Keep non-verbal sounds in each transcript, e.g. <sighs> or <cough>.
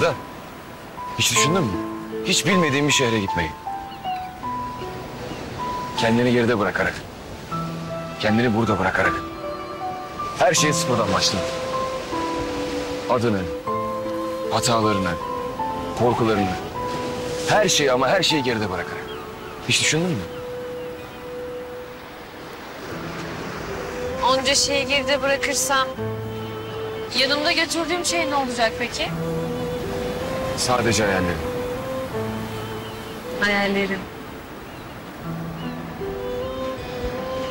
Ada, hiç düşündün mü? Hiç bilmediğin bir şehre gitmeyi. Kendini geride bırakarak. Kendini burada bırakarak. Her şeyi sıfırdan başla. Adını, hatalarını, korkularını. Her şeyi ama her şeyi geride bırakarak. Hiç düşündün mü? Onca şeyi geride bırakırsam yanımda götürdüğüm şey ne olacak peki? Sadece hayallerin. Hayallerim.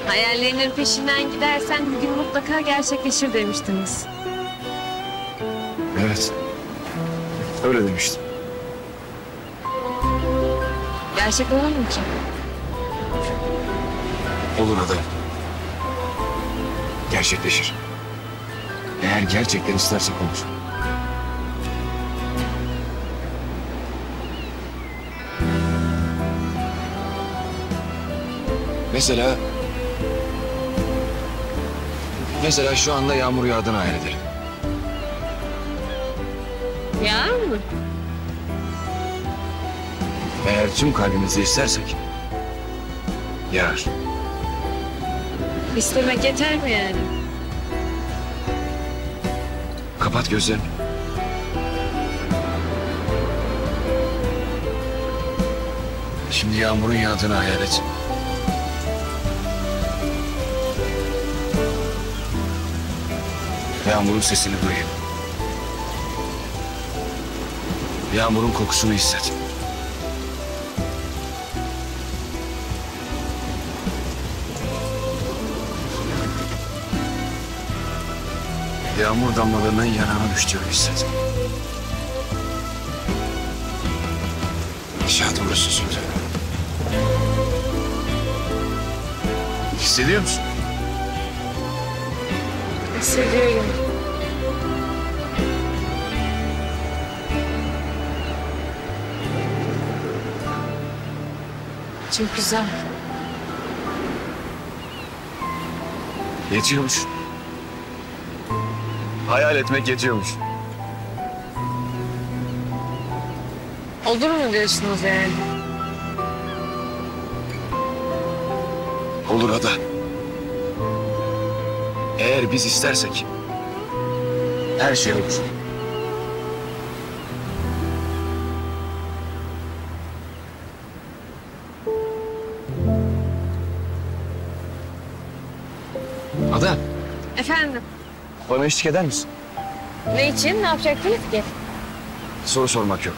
Hayallerinin peşinden gidersen bir gün mutlaka gerçekleşir demiştiniz. Evet. Öyle demiştim. Gerçek olur mu ki? Olur Ada. Gerçekleşir. Eğer gerçekten istersek olur. Mesela... Mesela şu anda yağmur yağdığını hayal edelim. Ya mı? Eğer tüm kalbimizle istersek... Yağar. İstemek yeter mi yani? Kapat gözlerini. Şimdi yağmurun yağdığını hayal et. Yağmurun sesini duyayım. Yağmurun kokusunu hisset. Yağmur damlalarının yanağına düştüğünü hisset. Aşağı doğru süzüldü. Hissediyor musun? Hissediyorum. Çok güzel. Yetiyormuş. Hayal etmek yetiyormuş. Olur mu diyorsunuz yani? Olur Ada. Eğer biz istersek her şey olur. Ada, Efendim, bana eşlik eder misin? ne için? Ne yapacaktınız ki? Soru sormak yok.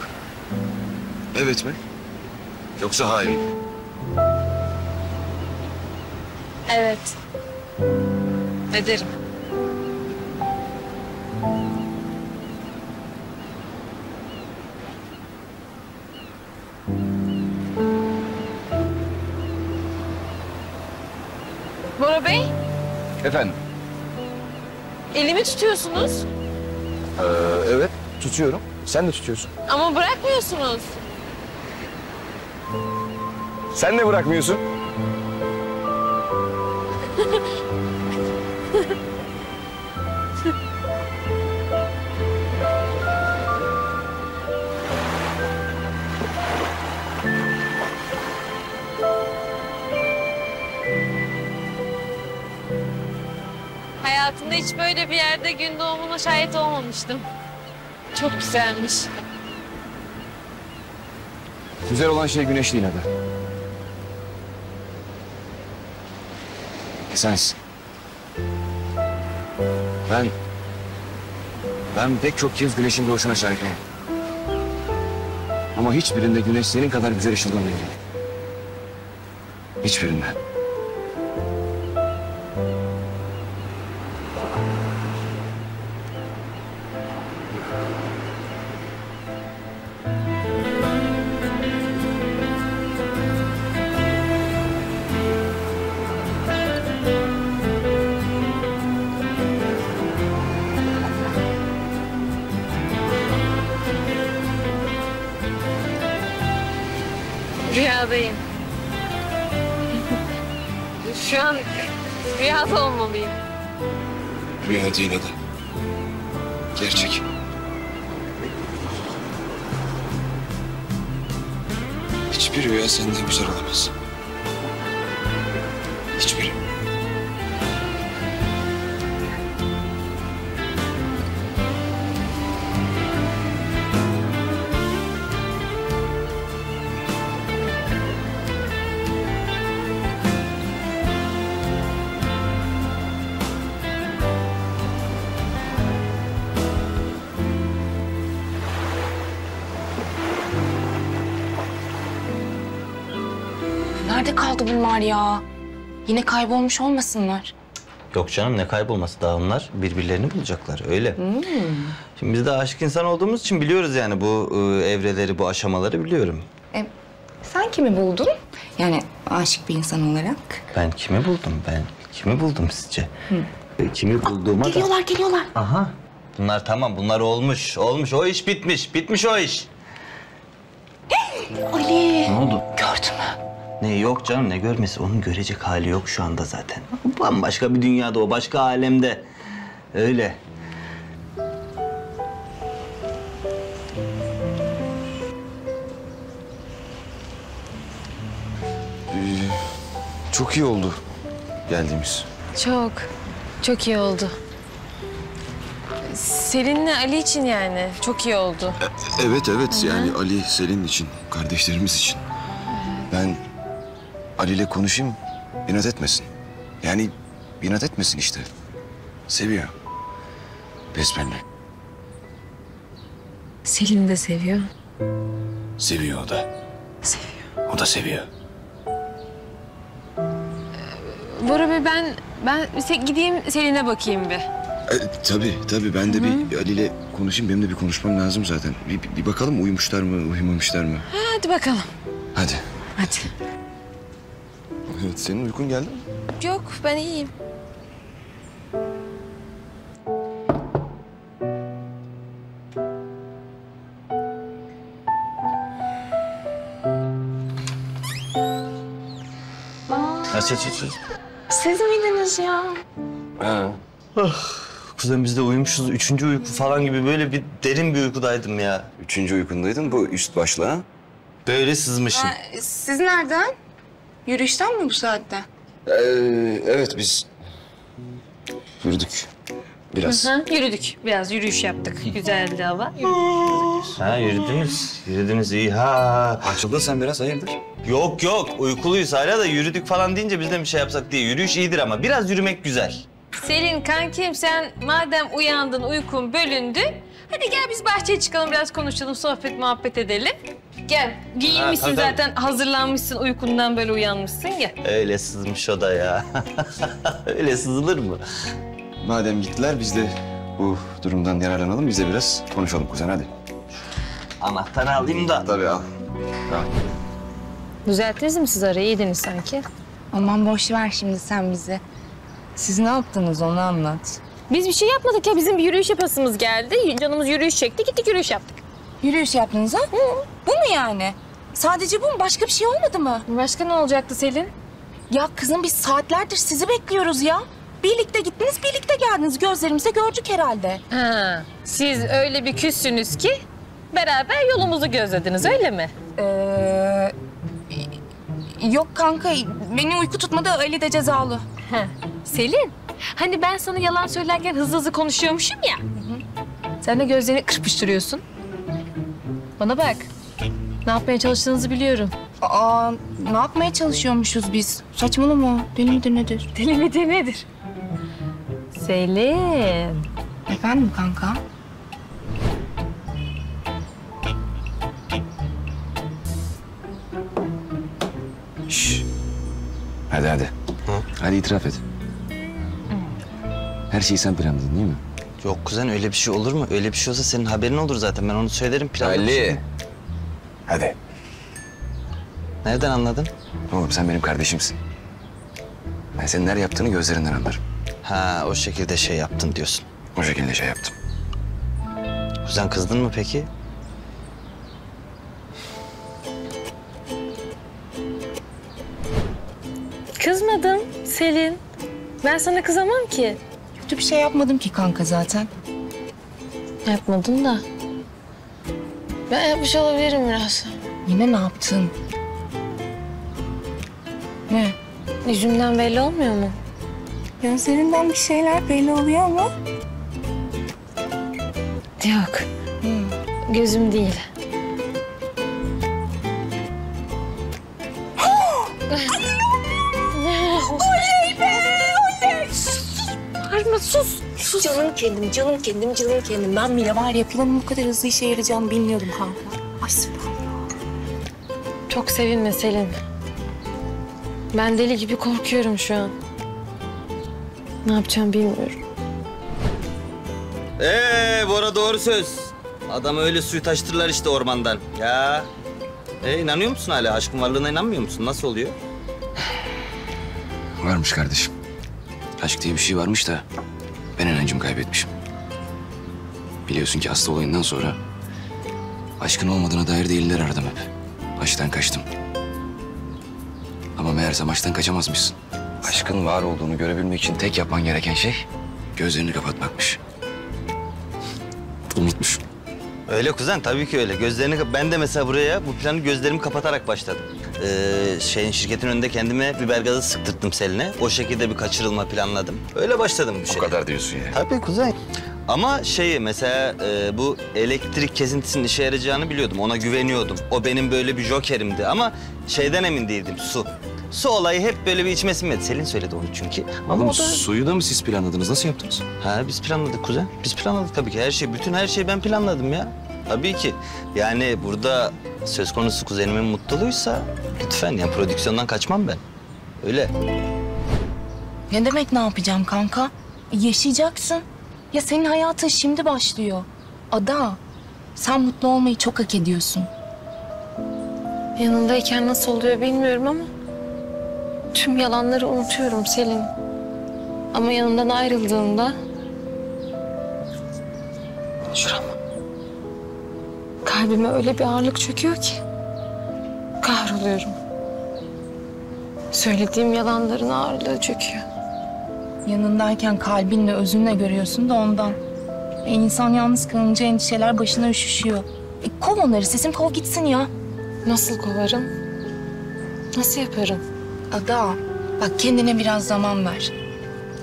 Evet mi? Yoksa hayır mı? Evet. Ederim. Bora Bey, Efendim? elimi tutuyorsunuz Ee, evet, tutuyorum. Sen de tutuyorsun. ama bırakmıyorsunuz. Sen de bırakmıyorsun. Gün doğumuna şahit olmamıştım. Çok güzelmiş. Güzel olan şey güneş değil Ada. Sensin. Ben... Ben pek çok kez güneşin doğuşuna şahit oldum. Ama hiçbirinde güneş senin kadar güzel ışıldamıyor. Hiçbirinde. Rüyadayım. Şu an rüyada olmalıyım. Rüya değil Ada. Gerçek. Hiçbir rüya senden güzel olamaz. Nerede kaldı bunlar ya? Yine kaybolmuş olmasınlar. Yok canım ne kaybolması daha onlar birbirlerini bulacaklar öyle. Şimdi biz de aşık insan olduğumuz için biliyoruz yani bu e, evreleri, bu aşamaları biliyorum. E, sen kimi buldun? Yani aşık bir insan olarak. Ben kimi buldum ben? Kimi buldum sizce? E, Kimi bulduğuma da... Geliyorlar, geliyorlar. Aha. Bunlar tamam bunlar olmuş. Olmuş o iş bitmiş. Bitmiş o iş. <gasps> Ali. Ne oldu? Gördün mü? Ne yok canım ne görmesi onun görecek hali yok şu anda zaten. Bambaşka bir dünyada o başka alemde. Öyle. Çok iyi oldu geldiğimiz. Çok, çok iyi oldu. Selin'le Ali için yani çok iyi oldu. Evet evet yani Ali Selin için, kardeşlerimiz için. Ben Ali ile konuşayım, inat etmesin. Yani inat etmesin işte. Seviyor. Besbelli. Selin de seviyor. Seviyor o da. Seviyor. O da seviyor. Bora Bey ben ben se- gideyim Selin'e bakayım bir. E, tabii tabii ben de bir Ali ile konuşayım. Benim de bir konuşmam lazım zaten. Bir, bir, bir bakalım uyumuşlar mı, uyumamışlar mı? Hadi bakalım. Hadi. Hadi. Evet, senin uykun geldi mi? Yok ben iyiyim. Aç aç aç. Siz miydiniz ya? Ha. Kuzen biz de uyumuşuz. Üçüncü uyku falan gibi böyle bir derin bir uykudaydım ya. Üçüncü uykundaydın bu üst başla. ha? Böyle sızmışım. Siz nereden? Yürüyüşten mi bu saatte? Ee, evet biz yürüdük biraz. Ha, yürüdük. Biraz yürüyüş yaptık. Güzeldi hava. Ha yürüdünüz. Yürüdünüz iyi ha. Açıldın sen biraz hayırdır? Yok yok uykuluyuz hala da yürüdük falan deyince biz de bir şey yapsak diye. Yürüyüş iyidir ama biraz yürümek güzel. Selin kankim sen madem uyandın uykun bölündü. Hadi gel biz bahçeye çıkalım biraz konuşalım sohbet muhabbet edelim. Gel giyinmişsin Ha, tabii. zaten hazırlanmışsın uykundan böyle uyanmışsın gel. Öyle sızmış o da ya. <laughs> Öyle sızılır mı? Madem gittiler biz de bu durumdan yararlanalım. Biz de biraz konuşalım kuzen hadi. Anahtarı alayım da. Tabii al. Al. Düzelttiniz mi siz arayı iyiydiniz sanki? Aman boş ver şimdi sen bizi. Siz ne yaptınız onu anlat. Biz bir şey yapmadık ya bizim bir yürüyüş yapasımız geldi. Canımız yürüyüş çekti gittik yürüyüş yaptık. Yürüyüş yaptınız ha? Bu mu yani? Sadece bu mu? Başka bir şey olmadı mı? Başka ne olacaktı Selin? Ya kızım biz saatlerdir sizi bekliyoruz ya. Birlikte gittiniz, birlikte geldiniz. Gözlerimizle gördük herhalde. Ha, siz öyle bir küssünüz ki beraber yolumuzu gözlediniz öyle mi? Ee, yok kanka, beni uyku tutmadı. Ali de cezalı. Ha. Selin, hani ben sana yalan söylerken hızlı hızlı konuşuyormuşum ya. Sen de gözlerini kırpıştırıyorsun. Bana bak. Ne yapmaya çalıştığınızı biliyorum. Aa, ne yapmaya çalışıyormuşuz biz? Saçmalama. Deli midir nedir? Deli midir nedir? Selin. Efendim kanka? Şş. Hadi hadi. Hadi itiraf et. Her şeyi sen planladın değil mi? Yok kuzen öyle bir şey olur mu? Öyle bir şey olsa senin haberin olur zaten. Ben onu söylerim planlamışım. Hadi. Nereden anladın? Oğlum sen benim kardeşimsin. Ben senin her yaptığını gözlerinden anlarım. Ha o şekilde şey yaptın diyorsun. O şekilde şey yaptım. Kuzen kızdın mı peki? Kızmadım Selin. Ben sana kızamam ki. Kötü bir şey yapmadım ki kanka zaten. Yapmadın da. Ben yapmış olabilirim biraz. Yine ne yaptın? Ne? Yüzümden belli olmuyor mu? Gözlerinden bir şeyler belli oluyor ama. Yok. Gözüm değil. Bağırma sus. Sus. Canım kendim, canım kendim, canım kendim. Ben bile var ya planın bu kadar hızlı işe yarayacağını bilmiyordum kanka. Ay süper. Çok sevinme Selin. Ben deli gibi korkuyorum şu an. Ne yapacağım bilmiyorum. Ee Bora doğru söz. Adam öyle suyu taştırırlar işte ormandan. Ya. E inanıyor musun hala? Aşkın varlığına inanmıyor musun? Nasıl oluyor? <sighs> Varmış kardeşim. Aşk diye bir şey varmış da ben inancımı kaybetmişim. Biliyorsun ki hasta olayından sonra aşkın olmadığına dair deliller aradım hep. Baştan kaçtım. Ama meğerse maçtan kaçamazmışsın. Aşkın var olduğunu görebilmek için tek yapman gereken şey gözlerini kapatmakmış. Unutmuş. Öyle kuzen tabii ki öyle. Gözlerini ben de mesela buraya bu planı gözlerimi kapatarak başladım. Ee, şeyin şirketin önünde kendime biber gazı sıktırttım Selin'e. O şekilde bir kaçırılma planladım. Öyle başladım bu O şeye. kadar diyorsun ya. Tabii kuzen. Ama şeyi mesela e, bu elektrik kesintisinin işe yarayacağını biliyordum. Ona güveniyordum. O benim böyle bir jokerimdi ama şeyden emin değildim su. Su olayı hep böyle bir içime sinmedi. Selin söyledi onu çünkü. Ama Oğlum o da... suyu da mı siz planladınız? Nasıl yaptınız? Ha biz planladık kuzen. Biz planladık tabii ki. Her şey, bütün her şeyi ben planladım ya. Tabii ki. Yani burada söz konusu kuzenimin mutluluğuysa lütfen ya prodüksiyondan kaçmam ben. Öyle. Ne demek ne yapacağım kanka? Yaşayacaksın. Ya senin hayatın şimdi başlıyor. Ada, sen mutlu olmayı çok hak ediyorsun. Yanındayken nasıl oluyor bilmiyorum ama... ...tüm yalanları unutuyorum Selin. Ama yanından ayrıldığımda... Şuram. Kalbime öyle bir ağırlık çöküyor ki... ...kahroluyorum. Söylediğim yalanların ağırlığı çöküyor. Yanındayken kalbinle, özünle görüyorsun da ondan. E, insan yalnız kalınca endişeler başına üşüşüyor. E, kov onları, sesim kov gitsin ya. Nasıl kovarım? Nasıl yaparım? Ada, bak kendine biraz zaman ver.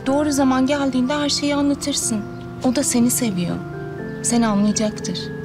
Doğru zaman geldiğinde her şeyi anlatırsın. O da seni seviyor. Seni anlayacaktır.